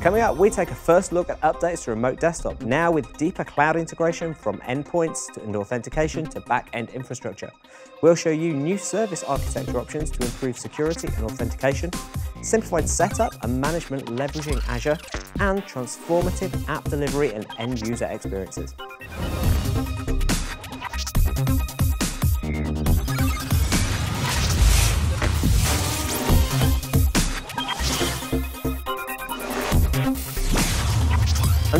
Coming up, we take a first look at updates to remote desktop, now with deeper cloud integration from endpoints to, and authentication to back-end infrastructure. We'll show you new service architecture options to improve security and authentication, simplified setup and management leveraging Azure, and transformative app delivery and end-user experiences.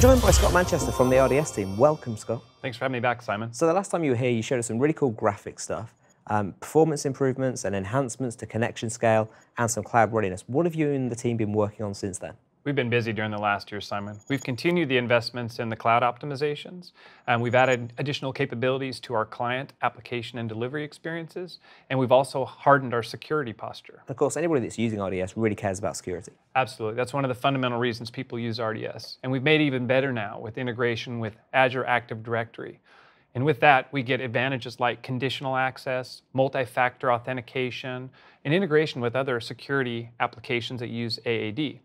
I'm joined by Scott Manchester from the RDS team. Welcome, Scott. Thanks for having me back, Simon. So the last time you were here, you showed us some really cool graphic stuff, um, performance improvements and enhancements to connection scale, and some cloud readiness. What have you and the team been working on since then? We've been busy during the last year, Simon. We've continued the investments in the cloud optimizations, and we've added additional capabilities to our client application and delivery experiences, and we've also hardened our security posture. Of course, anybody that's using RDS really cares about security. Absolutely. That's one of the fundamental reasons people use RDS. And we've made it even better now with integration with Azure Active Directory. And with that, we get advantages like conditional access, multi-factor authentication, and integration with other security applications that use AAD.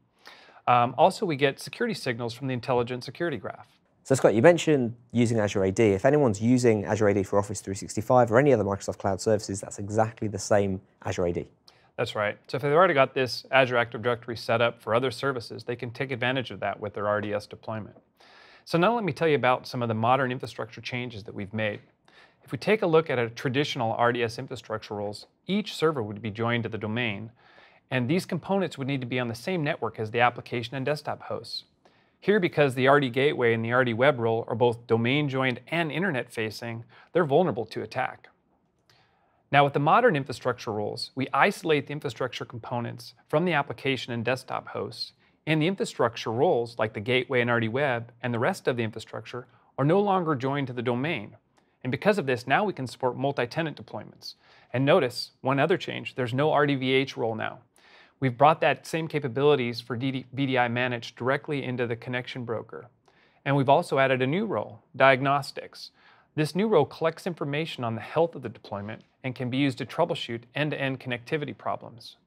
Um, also, we get security signals from the intelligent security graph. So Scott, you mentioned using Azure AD. If anyone's using Azure AD for Office 365 or any other Microsoft Cloud services, that's exactly the same Azure AD. That's right. So if they've already got this Azure Active Directory set up for other services, they can take advantage of that with their RDS deployment. So now let me tell you about some of the modern infrastructure changes that we've made. If we take a look at a traditional RDS infrastructure roles, each server would be joined to the domain, and these components would need to be on the same network as the application and desktop hosts. Here, because the RD Gateway and the RD Web role are both domain joined and internet facing, they're vulnerable to attack. Now with the modern infrastructure roles, we isolate the infrastructure components from the application and desktop hosts, and the infrastructure roles, like the gateway and RD Web, and the rest of the infrastructure, are no longer joined to the domain. And because of this, now we can support multi-tenant deployments. And notice, one other change, there's no RDVH role now. We've brought that same capabilities for DD, VDI managed directly into the connection broker. And we've also added a new role, diagnostics. This new role collects information on the health of the deployment and can be used to troubleshoot end-to-end -end connectivity problems.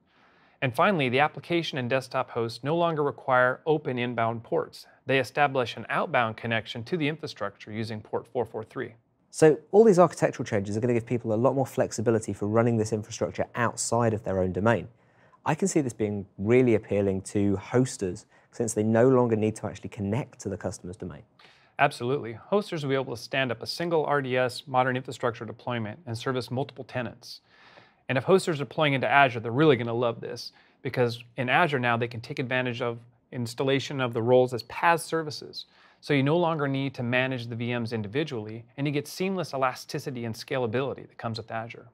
And finally, the application and desktop hosts no longer require open inbound ports. They establish an outbound connection to the infrastructure using port 443. So all these architectural changes are going to give people a lot more flexibility for running this infrastructure outside of their own domain. I can see this being really appealing to hosters since they no longer need to actually connect to the customer's domain. Absolutely. Hosters will be able to stand up a single RDS modern infrastructure deployment and service multiple tenants. And if hosters are deploying into Azure, they're really going to love this because in Azure now they can take advantage of installation of the roles as PaaS services. So you no longer need to manage the VMs individually, and you get seamless elasticity and scalability that comes with Azure.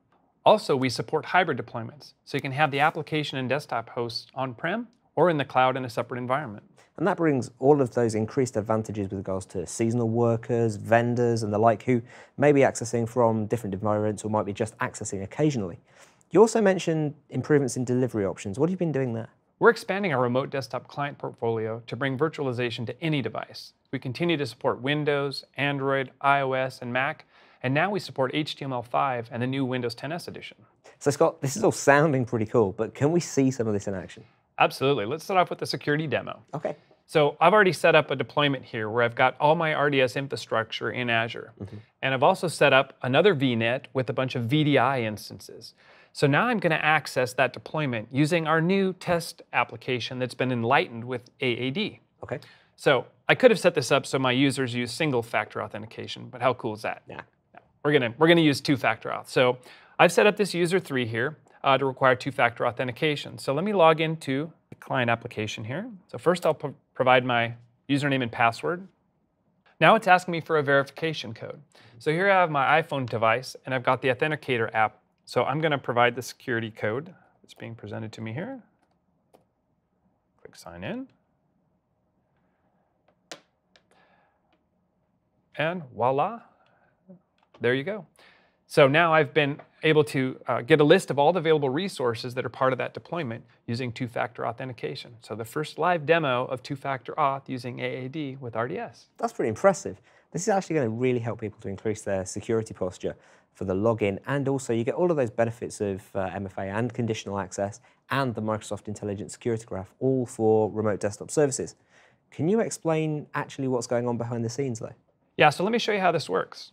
Also, we support hybrid deployments, so you can have the application and desktop hosts on-prem or in the cloud in a separate environment. And that brings all of those increased advantages with regards to seasonal workers, vendors, and the like who may be accessing from different environments or might be just accessing occasionally. You also mentioned improvements in delivery options. What have you been doing there? We're expanding our remote desktop client portfolio to bring virtualization to any device. We continue to support Windows, Android, iOS, and Mac, and now we support HTML5 and the new Windows 10s edition. So Scott, this is all sounding pretty cool, but can we see some of this in action? Absolutely. Let's start off with the security demo. Okay. So I've already set up a deployment here where I've got all my RDS infrastructure in Azure. Mm -hmm. And I've also set up another VNet with a bunch of VDI instances. So now I'm going to access that deployment using our new test application that's been enlightened with AAD. Okay. So I could have set this up so my users use single factor authentication, but how cool is that? Yeah. We're gonna, we're gonna use two-factor auth. So I've set up this user three here uh, to require two-factor authentication. So let me log into the client application here. So first I'll pro provide my username and password. Now it's asking me for a verification code. So here I have my iPhone device and I've got the Authenticator app. So I'm gonna provide the security code that's being presented to me here. Click sign in. And voila, there you go. So now I've been able to uh, get a list of all the available resources that are part of that deployment using two-factor authentication. So the first live demo of two-factor auth using AAD with RDS. That's pretty impressive. This is actually going to really help people to increase their security posture for the login, and also you get all of those benefits of uh, MFA and conditional access and the Microsoft Intelligent Security Graph, all for remote desktop services. Can you explain actually what's going on behind the scenes though? Yeah, so let me show you how this works.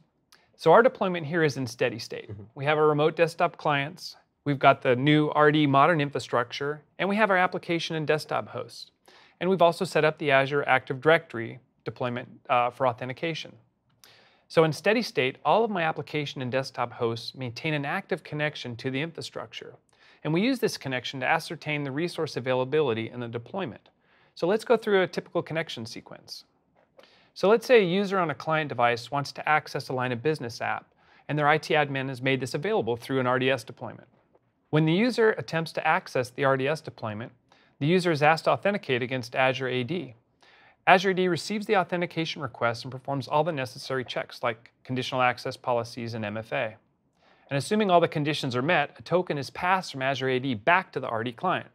So our deployment here is in steady state. Mm -hmm. We have our remote desktop clients, we've got the new RD modern infrastructure, and we have our application and desktop hosts. And we've also set up the Azure Active Directory deployment uh, for authentication. So in steady state, all of my application and desktop hosts maintain an active connection to the infrastructure. And we use this connection to ascertain the resource availability in the deployment. So let's go through a typical connection sequence. So let's say a user on a client device wants to access a line of business app, and their IT admin has made this available through an RDS deployment. When the user attempts to access the RDS deployment, the user is asked to authenticate against Azure AD. Azure AD receives the authentication request and performs all the necessary checks like conditional access policies and MFA. And assuming all the conditions are met, a token is passed from Azure AD back to the RD client.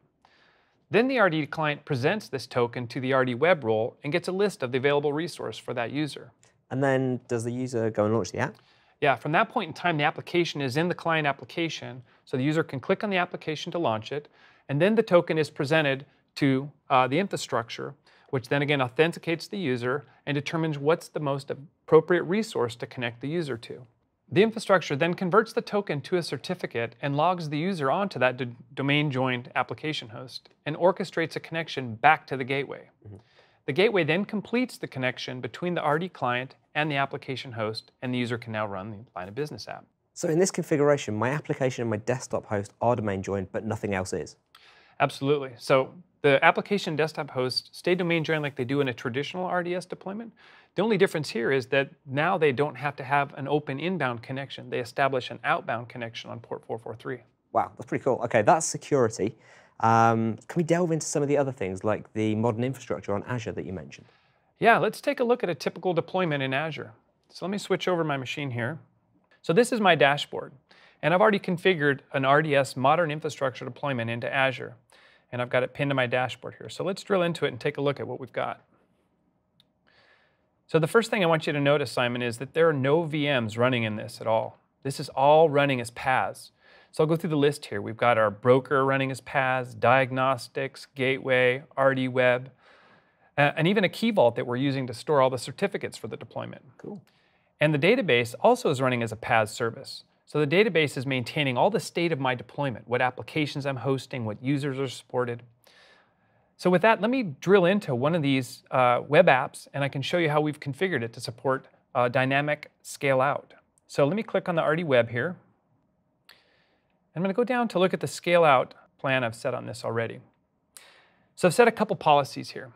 Then the RD client presents this token to the RD web role and gets a list of the available resource for that user. And then does the user go and launch the app? Yeah, from that point in time, the application is in the client application, so the user can click on the application to launch it, and then the token is presented to uh, the infrastructure, which then again authenticates the user and determines what's the most appropriate resource to connect the user to. The infrastructure then converts the token to a certificate and logs the user onto that domain joined application host and orchestrates a connection back to the gateway. Mm -hmm. The gateway then completes the connection between the RD client and the application host, and the user can now run the line of business app. So in this configuration, my application and my desktop host are domain joined, but nothing else is? Absolutely. So the application desktop host stay domain joined like they do in a traditional RDS deployment. The only difference here is that now they don't have to have an open inbound connection. They establish an outbound connection on port 443. Wow, that's pretty cool. Okay, that's security. Um, can we delve into some of the other things like the modern infrastructure on Azure that you mentioned? Yeah, let's take a look at a typical deployment in Azure. So let me switch over my machine here. So this is my dashboard. And I've already configured an RDS modern infrastructure deployment into Azure and I've got it pinned to my dashboard here. So let's drill into it and take a look at what we've got. So the first thing I want you to notice, Simon, is that there are no VMs running in this at all. This is all running as PaaS. So I'll go through the list here. We've got our broker running as PaaS, diagnostics, gateway, RD web, uh, and even a key vault that we're using to store all the certificates for the deployment. Cool. And the database also is running as a PaaS service. So the database is maintaining all the state of my deployment, what applications I'm hosting, what users are supported. So with that, let me drill into one of these uh, web apps and I can show you how we've configured it to support uh, dynamic scale out. So let me click on the RD web here. I'm going to go down to look at the scale out plan I've set on this already. So I've set a couple policies here.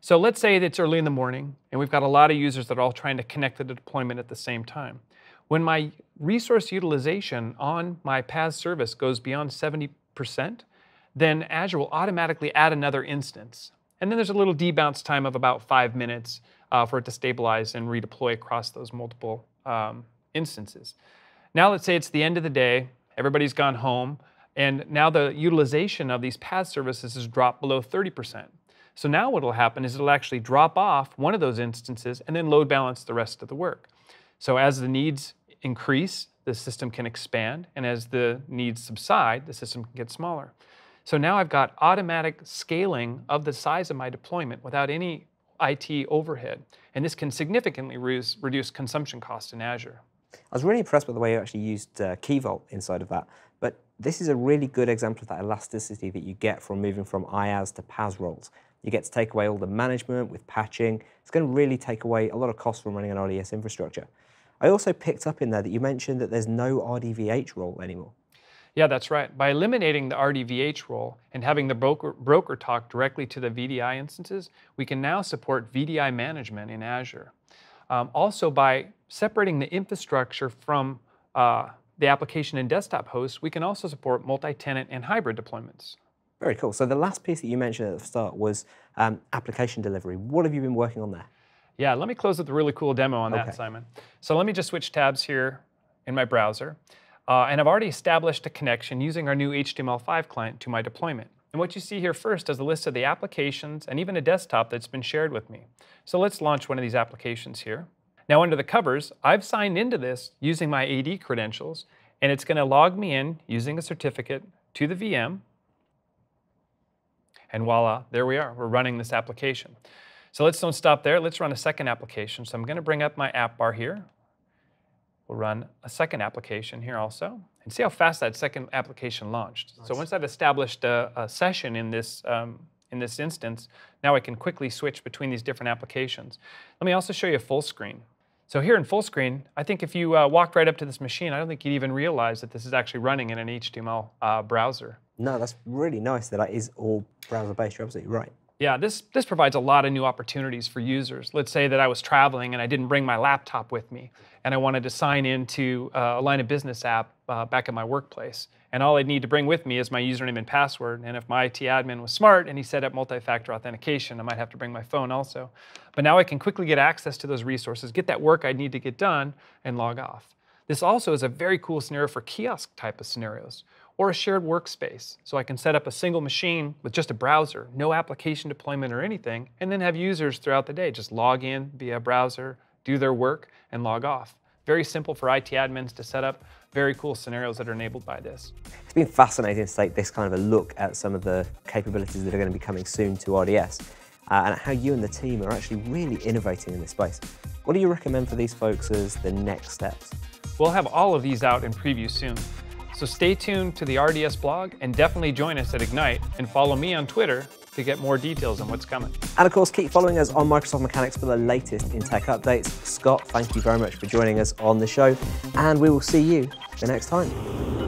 So let's say it's early in the morning and we've got a lot of users that are all trying to connect to the deployment at the same time. When my resource utilization on my PaaS service goes beyond 70%, then Azure will automatically add another instance. And then there's a little debounce time of about five minutes uh, for it to stabilize and redeploy across those multiple um, instances. Now let's say it's the end of the day, everybody's gone home, and now the utilization of these PaaS services has dropped below 30%. So now what will happen is it'll actually drop off one of those instances and then load balance the rest of the work. So as the needs increase, the system can expand, and as the needs subside, the system can get smaller. So now I've got automatic scaling of the size of my deployment without any IT overhead, and this can significantly reduce, reduce consumption costs in Azure. I was really impressed with the way you actually used uh, Key Vault inside of that, but this is a really good example of that elasticity that you get from moving from IaaS to PaaS roles. You get to take away all the management with patching. It's going to really take away a lot of costs from running an RDS infrastructure. I also picked up in there that you mentioned that there's no RDVH role anymore. Yeah, that's right. By eliminating the RDVH role and having the broker, broker talk directly to the VDI instances, we can now support VDI management in Azure. Um, also, by separating the infrastructure from uh, the application and desktop hosts, we can also support multi-tenant and hybrid deployments. Very cool. So the last piece that you mentioned at the start was um, application delivery. What have you been working on there? Yeah, let me close with a really cool demo on that, Simon. So let me just switch tabs here in my browser. Uh, and I've already established a connection using our new HTML5 client to my deployment. And what you see here first is a list of the applications and even a desktop that's been shared with me. So let's launch one of these applications here. Now under the covers, I've signed into this using my AD credentials, and it's going to log me in using a certificate to the VM. And voila, there we are. We're running this application. So let's don't stop there. Let's run a second application. So I'm going to bring up my app bar here. We'll run a second application here also and see how fast that second application launched. Nice. So once I've established a, a session in this, um, in this instance, now I can quickly switch between these different applications. Let me also show you full screen. So here in full screen, I think if you uh, walked right up to this machine, I don't think you'd even realize that this is actually running in an HTML uh, browser. No, that's really nice that that is all browser-based. You're absolutely right. Yeah, this, this provides a lot of new opportunities for users. Let's say that I was traveling and I didn't bring my laptop with me, and I wanted to sign into uh, a line of business app uh, back at my workplace. And all I'd need to bring with me is my username and password. And if my IT admin was smart and he set up multi-factor authentication, I might have to bring my phone also. But now I can quickly get access to those resources, get that work I need to get done, and log off. This also is a very cool scenario for kiosk type of scenarios or a shared workspace. So I can set up a single machine with just a browser, no application deployment or anything, and then have users throughout the day just log in via a browser, do their work, and log off. Very simple for IT admins to set up. Very cool scenarios that are enabled by this. It's been fascinating to take this kind of a look at some of the capabilities that are going to be coming soon to RDS uh, and how you and the team are actually really innovating in this space. What do you recommend for these folks as the next steps? We'll have all of these out in preview soon. So stay tuned to the RDS blog and definitely join us at Ignite and follow me on Twitter to get more details on what's coming. And of course, keep following us on Microsoft Mechanics for the latest in tech updates. Scott, thank you very much for joining us on the show, and we will see you the next time.